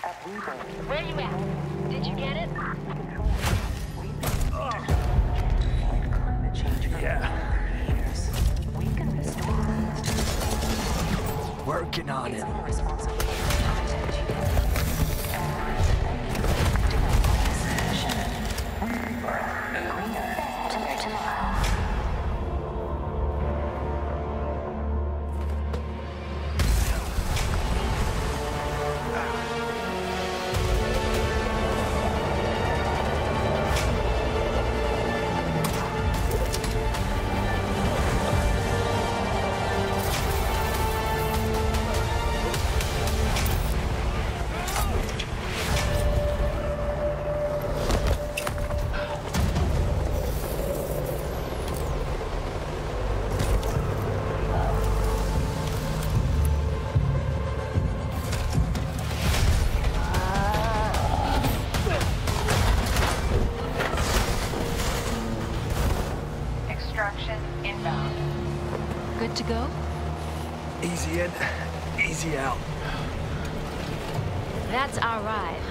Where you at? Did you get it? For Yeah. We can restore Working on it. Greener tomorrow. Extraction inbound. Good to go? Easy in, easy out. That's our ride.